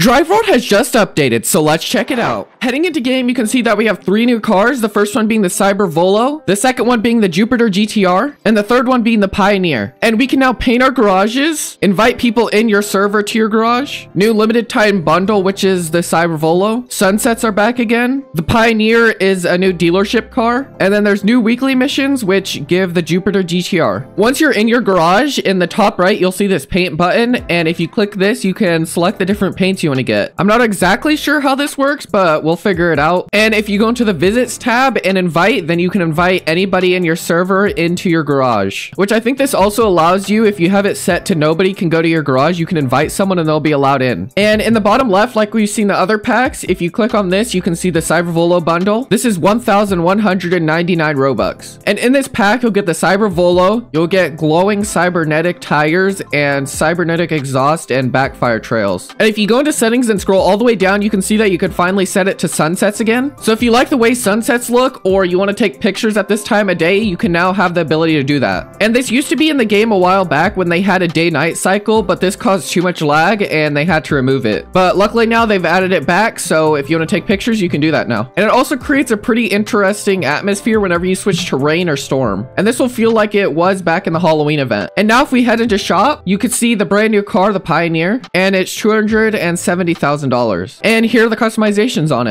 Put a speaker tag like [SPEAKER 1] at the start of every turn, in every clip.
[SPEAKER 1] Drive World has just updated, so let's check it out. Heading into game, you can see that we have three new cars, the first one being the Cyber Volo, the second one being the Jupiter GTR, and the third one being the Pioneer. And we can now paint our garages, invite people in your server to your garage, new limited time bundle, which is the Cyber Volo. Sunsets are back again. The Pioneer is a new dealership car, and then there's new weekly missions, which give the Jupiter GTR. Once you're in your garage, in the top right, you'll see this paint button, and if you click this, you can select the different paints you want to get. I'm not exactly sure how this works, but we'll figure it out. And if you go into the visits tab and invite, then you can invite anybody in your server into your garage, which I think this also allows you, if you have it set to nobody can go to your garage, you can invite someone and they'll be allowed in. And in the bottom left, like we've seen the other packs, if you click on this, you can see the Cyber Volo bundle. This is 1,199 Robux. And in this pack, you'll get the Cyber Volo, you'll get glowing cybernetic tires and cybernetic exhaust and backfire trails. And if you go into settings and scroll all the way down, you can see that you could finally set it to sunsets again. So if you like the way sunsets look, or you want to take pictures at this time of day, you can now have the ability to do that. And this used to be in the game a while back when they had a day-night cycle, but this caused too much lag and they had to remove it. But luckily now they've added it back, so if you want to take pictures, you can do that now. And it also creates a pretty interesting atmosphere whenever you switch to rain or storm. And this will feel like it was back in the Halloween event. And now if we head into shop, you could see the brand new car, the Pioneer, and it's $270,000. And here are the customizations on it.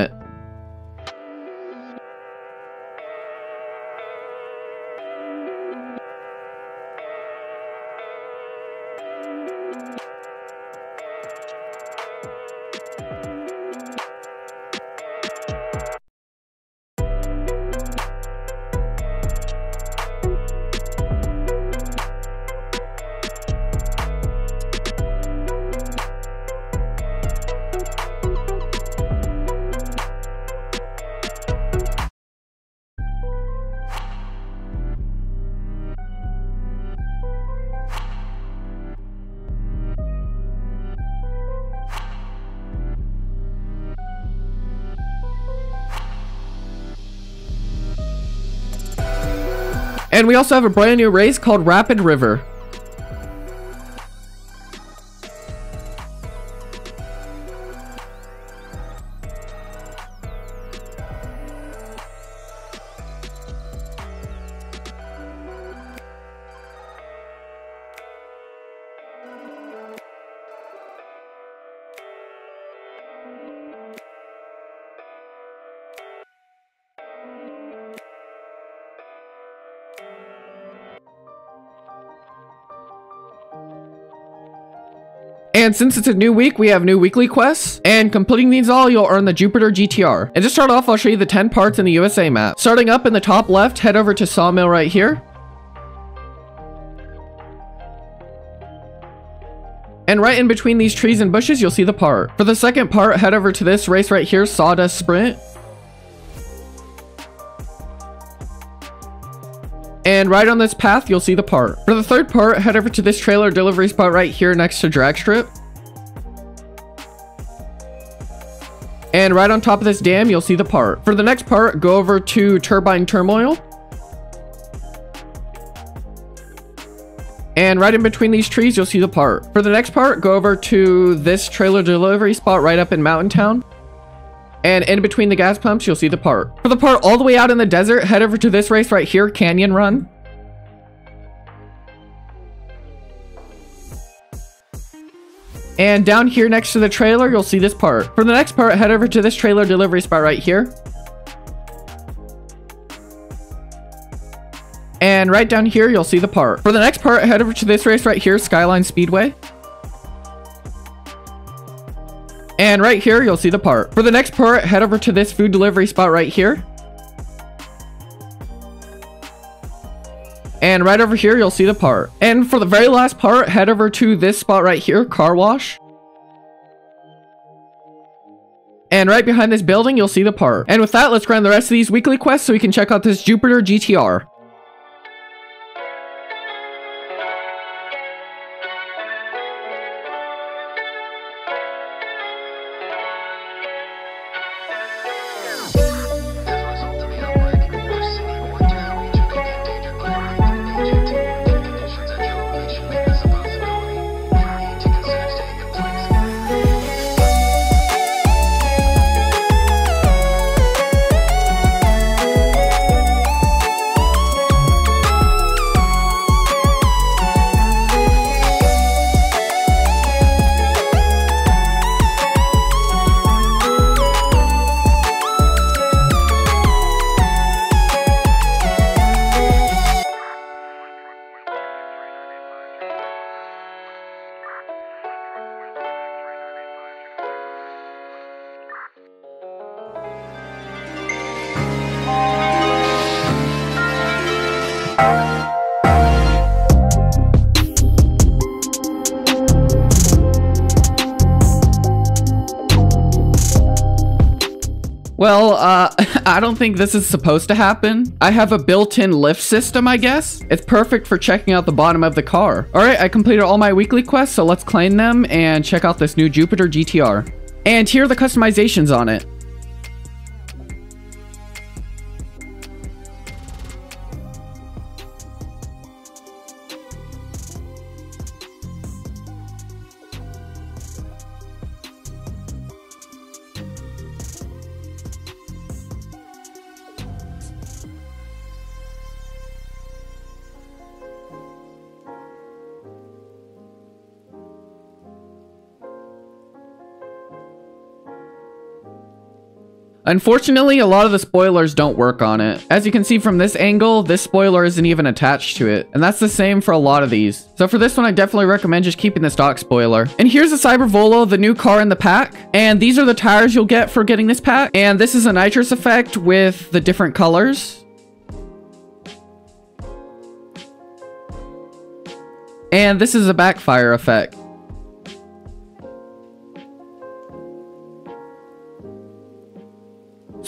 [SPEAKER 1] And we also have a brand new race called Rapid River. And since it's a new week, we have new weekly quests. And completing these all, you'll earn the Jupiter GTR. And to start off, I'll show you the 10 parts in the USA map. Starting up in the top left, head over to Sawmill right here. And right in between these trees and bushes, you'll see the part. For the second part, head over to this race right here, Sawdust Sprint. And right on this path, you'll see the part. For the third part, head over to this trailer delivery spot right here next to Drag Strip. And right on top of this dam, you'll see the part. For the next part, go over to Turbine Turmoil. And right in between these trees, you'll see the part. For the next part, go over to this trailer delivery spot right up in Mountain Town. And in between the gas pumps, you'll see the part. For the part all the way out in the desert, head over to this race right here, Canyon Run. And down here next to the trailer, you'll see this part. For the next part, head over to this trailer delivery spot right here. And right down here, you'll see the part. For the next part, head over to this race right here, Skyline Speedway. And right here, you'll see the part. For the next part, head over to this food delivery spot right here. And right over here, you'll see the part. And for the very last part, head over to this spot right here, car wash. And right behind this building, you'll see the part. And with that, let's grind the rest of these weekly quests so we can check out this Jupiter GTR. Well, uh, I don't think this is supposed to happen. I have a built-in lift system, I guess. It's perfect for checking out the bottom of the car. All right, I completed all my weekly quests, so let's claim them and check out this new Jupiter GTR. And here are the customizations on it. Unfortunately, a lot of the spoilers don't work on it. As you can see from this angle, this spoiler isn't even attached to it. And that's the same for a lot of these. So for this one, I definitely recommend just keeping the stock spoiler. And here's the Cyber Volo, the new car in the pack. And these are the tires you'll get for getting this pack. And this is a nitrous effect with the different colors. And this is a backfire effect.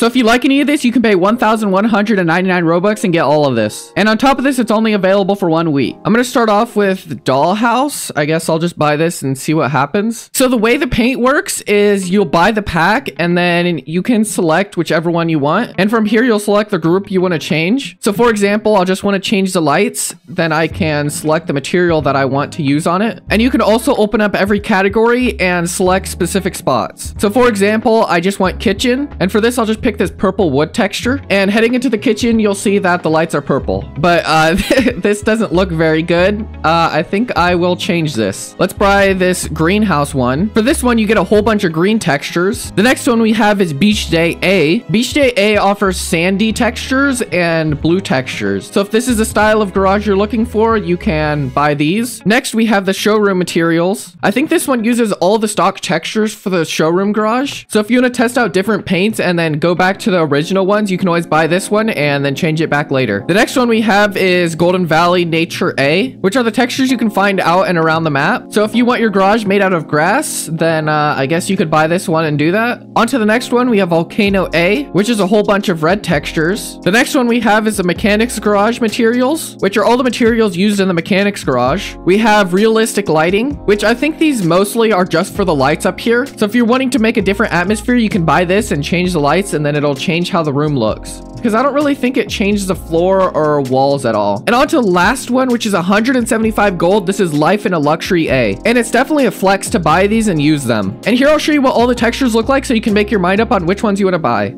[SPEAKER 1] So if you like any of this, you can pay 1,199 Robux and get all of this. And on top of this, it's only available for one week. I'm going to start off with Dollhouse. I guess I'll just buy this and see what happens. So the way the paint works is you'll buy the pack and then you can select whichever one you want. And from here, you'll select the group you want to change. So for example, I'll just want to change the lights. Then I can select the material that I want to use on it. And you can also open up every category and select specific spots. So for example, I just want kitchen. And for this, I'll just pick pick this purple wood texture. And heading into the kitchen, you'll see that the lights are purple. But uh, this doesn't look very good. Uh, I think I will change this. Let's buy this greenhouse one. For this one, you get a whole bunch of green textures. The next one we have is Beach Day A. Beach Day A offers sandy textures and blue textures. So if this is the style of garage you're looking for, you can buy these. Next, we have the showroom materials. I think this one uses all the stock textures for the showroom garage. So if you want to test out different paints and then go back to the original ones, you can always buy this one and then change it back later. The next one we have is Golden Valley Nature A, which are the textures you can find out and around the map. So if you want your garage made out of grass, then uh, I guess you could buy this one and do that. On to the next one, we have Volcano A, which is a whole bunch of red textures. The next one we have is the Mechanics Garage materials, which are all the materials used in the Mechanics Garage. We have Realistic Lighting, which I think these mostly are just for the lights up here. So if you're wanting to make a different atmosphere, you can buy this and change the lights and then then it'll change how the room looks. Because I don't really think it changes the floor or walls at all. And on to the last one, which is 175 gold. This is Life in a Luxury A. And it's definitely a flex to buy these and use them. And here I'll show you what all the textures look like so you can make your mind up on which ones you want to buy.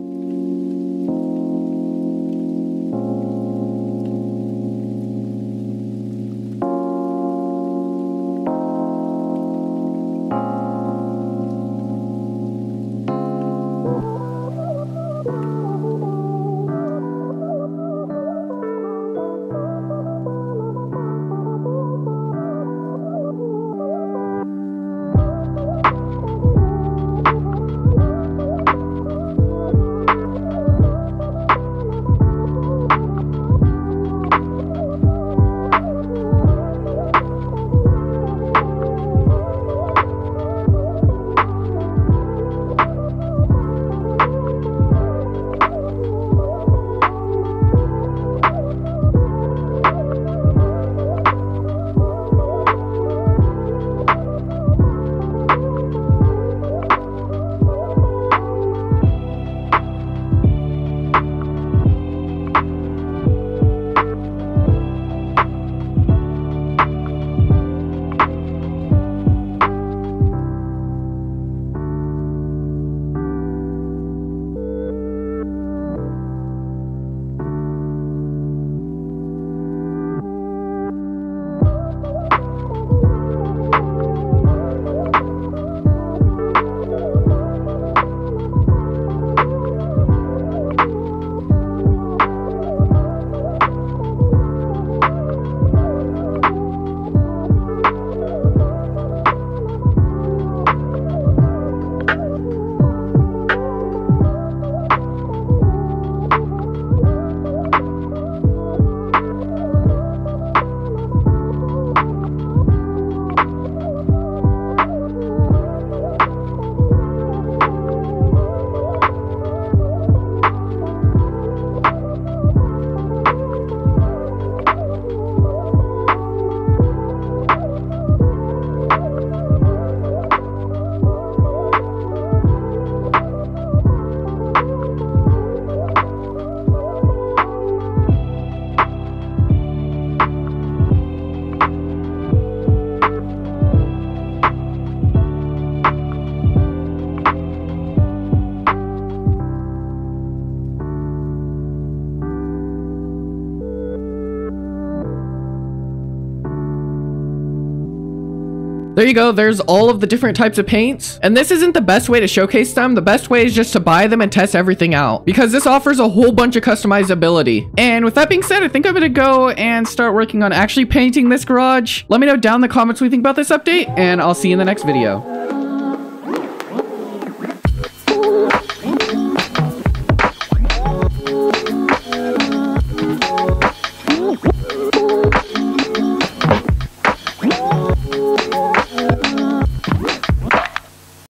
[SPEAKER 1] There you go. There's all of the different types of paints. And this isn't the best way to showcase them. The best way is just to buy them and test everything out because this offers a whole bunch of customizability. And with that being said, I think I'm going to go and start working on actually painting this garage. Let me know down in the comments what you think about this update and I'll see you in the next video.